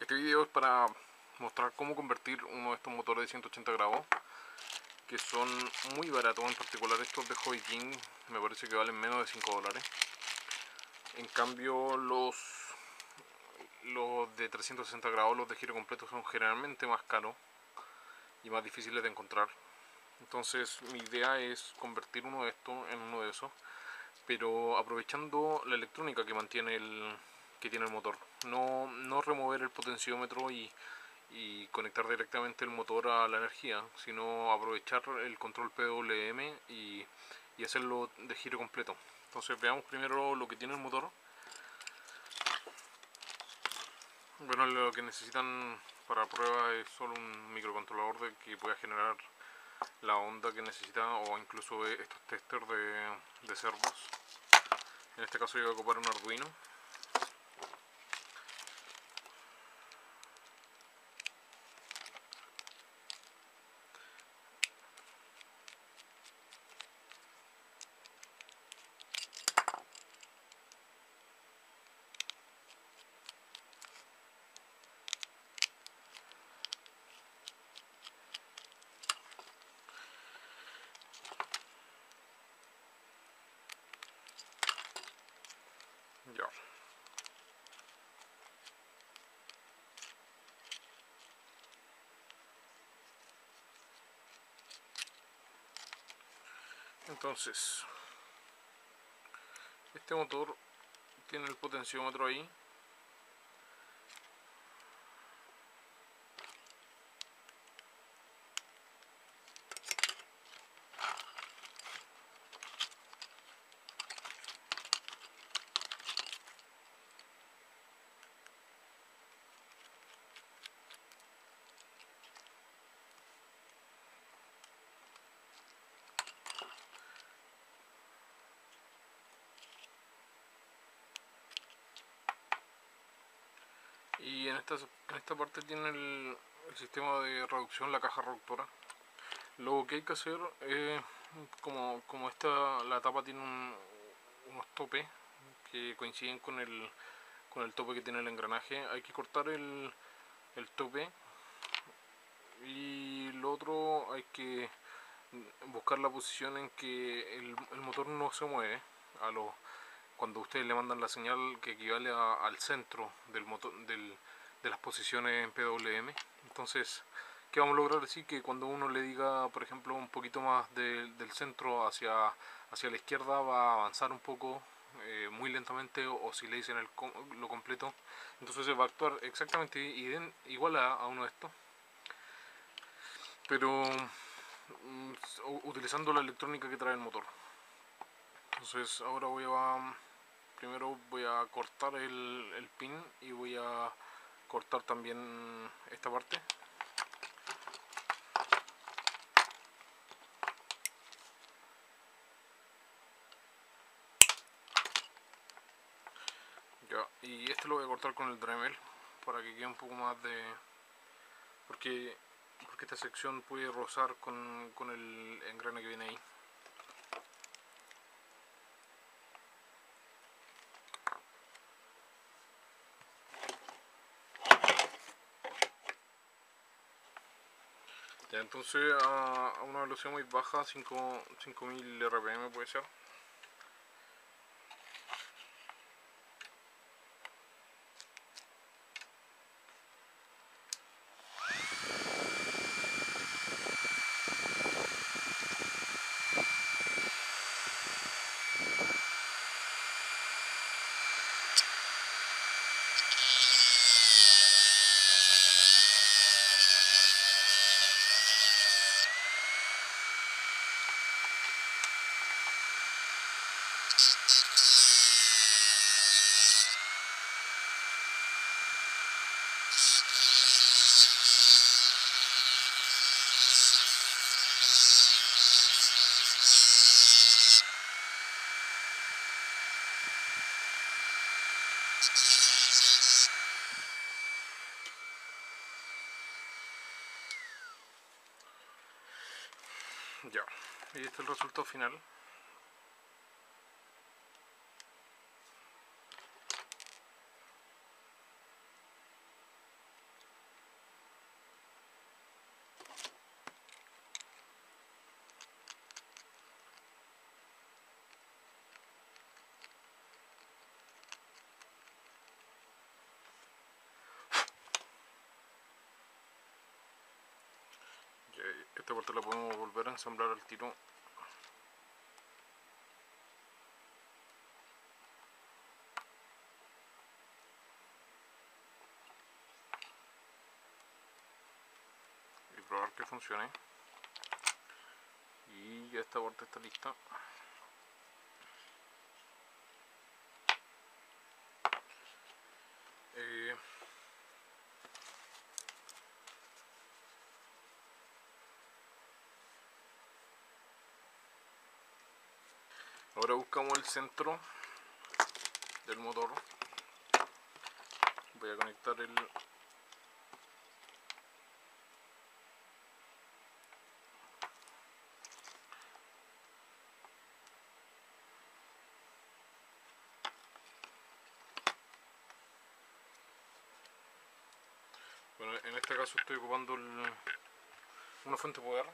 Este video es para mostrar cómo convertir uno de estos motores de 180 grados que son muy baratos, en particular estos de King me parece que valen menos de 5 dólares. En cambio los los de 360 grados, los de giro completo son generalmente más caros y más difíciles de encontrar. Entonces mi idea es convertir uno de estos en uno de esos pero aprovechando la electrónica que mantiene el que tiene el motor. No, no remover el potenciómetro y, y conectar directamente el motor a la energía sino aprovechar el control PWM y, y hacerlo de giro completo. Entonces veamos primero lo que tiene el motor. Bueno lo que necesitan para prueba es solo un microcontrolador de que pueda generar la onda que necesita o incluso estos testers de, de servos en este caso yo voy a ocupar un arduino Ya. Entonces, este motor tiene el potenciómetro ahí y en esta, en esta parte tiene el, sistema de reducción, la caja reductora. Lo que hay que hacer es como, como esta, la tapa tiene unos topes que coinciden con el, con el tope que tiene el engranaje hay que cortar el, el tope. Y lo otro hay que buscar la posición en que el, el motor no se mueve a los cuando ustedes le mandan la señal que equivale al centro del motor, del, de las posiciones en PWM. Entonces, ¿qué vamos a lograr? así que cuando uno le diga, por ejemplo, un poquito más del centro hacia, hacia la izquierda, va a avanzar un poco, eh, muy lentamente, o, si le dicen el, lo completo, entonces va a actuar exactamente igual a, a uno de estos. Pero mm, utilizando la electrónica que trae el motor entonces ahora voy a primero voy a cortar el, pin y voy a cortar también esta parte. Ya y este lo voy a cortar con el Dremel para que quede un poco más de porque porque esta sección puede rozar con, con el engrane que viene ahí entonces a, una velocidad muy baja, 5000 RPM puede ser. Ya, y este es el resultado final. Esta parte la podemos volver a ensamblar al tiro. Y probar que funcione. Y ya esta parte está lista eh, ahora buscamos el centro del motor. Voy a conectar el Bueno, en este caso estoy ocupando una fuente de poder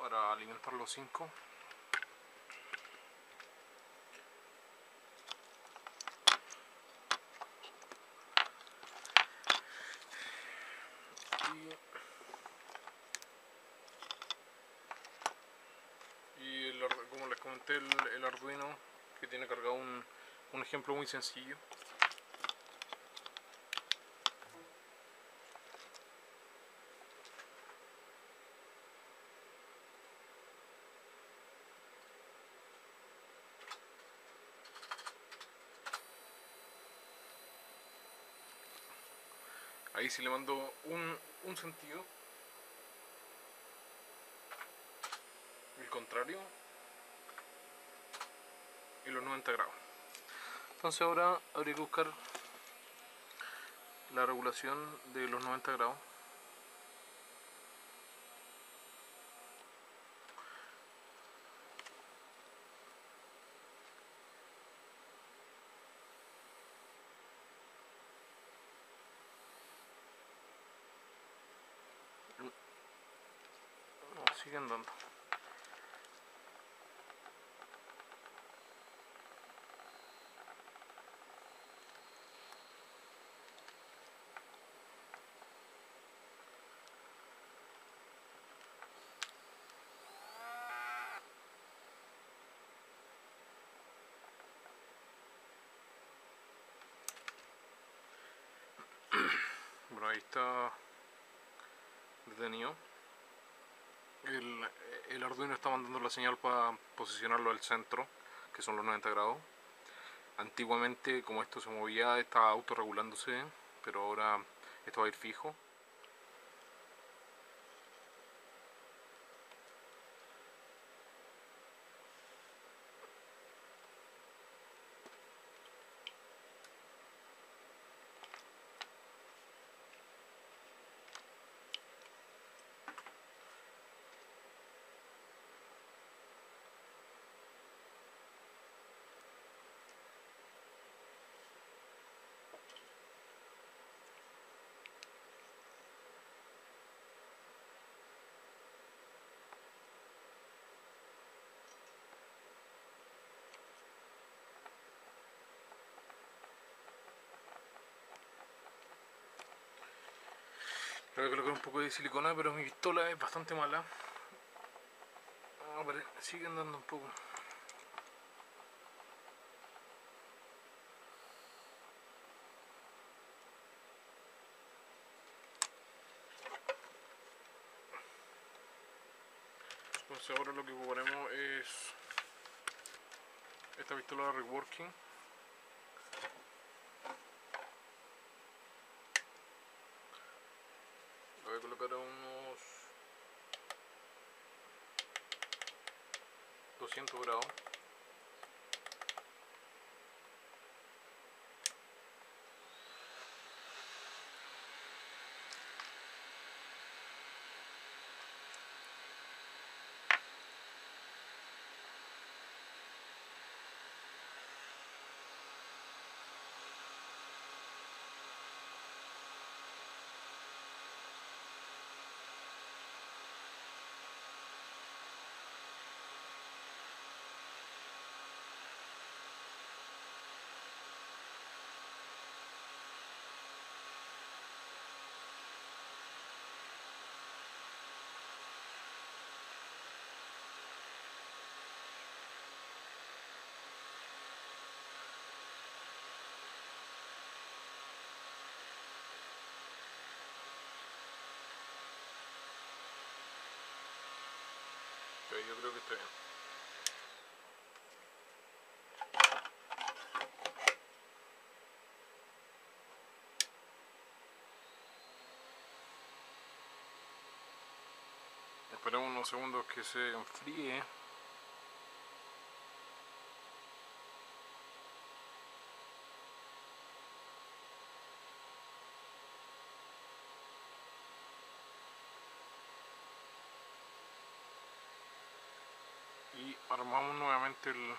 para alimentar los 5 y, el como les comenté el, el Arduino que tiene cargado un, un ejemplo muy sencillo Ahí sí le mando un, un sentido. El contrario. Y los 90 grados. Entonces ahora habría que buscar la regulación de los 90 grados. No, sigue andando. Bueno, ahí está detenido. El, Arduino está mandando la señal para posicionarlo al centro, que son los 90 grados. Antiguamente, como esto se movía, estaba autorregulándose, pero ahora esto va a ir fijo. Le colocar un poco de silicona, pero mi pistola es bastante mala. Ah, sigue andando un poco. Entonces ahora lo que ocuparemos es esta pistola de reworking. Budo. Grados. yo creo que está bien. Esperemos unos segundos que se enfríe. y armamos nuevamente el,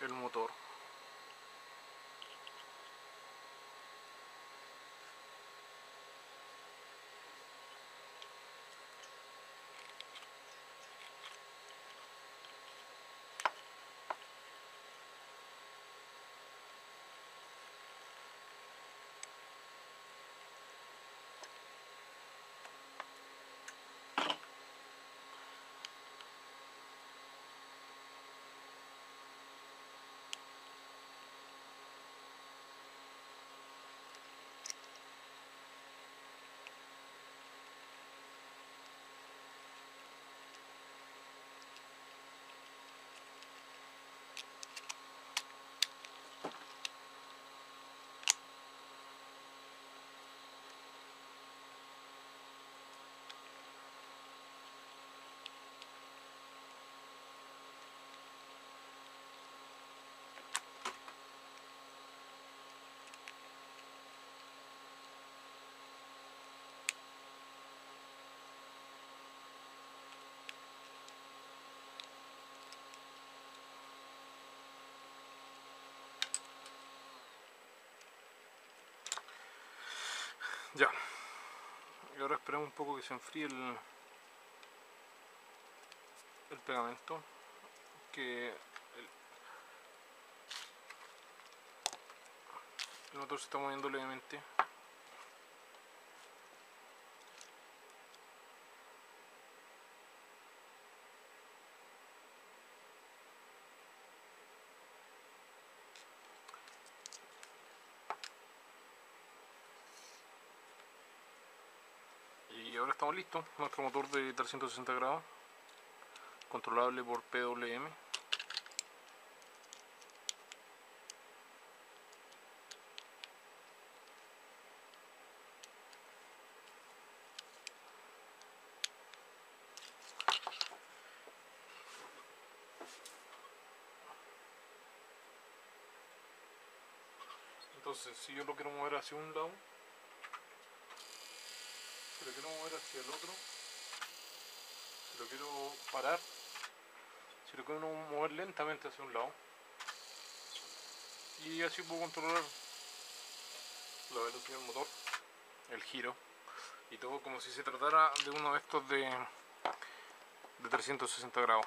el motor Ya. Y ahora esperamos un poco que se enfríe el, el pegamento. Que el, el motor se está moviendo levemente. y ahora estamos listos. Nuestro motor de 360 grados. Controlable por PWM entonces si yo lo quiero mover hacia un lado si lo quiero mover hacia el otro, si lo quiero parar, si lo quiero mover lentamente hacia un lado, y así puedo controlar la velocidad del motor, el giro, y todo como si se tratara de uno de estos de, de 360 grados.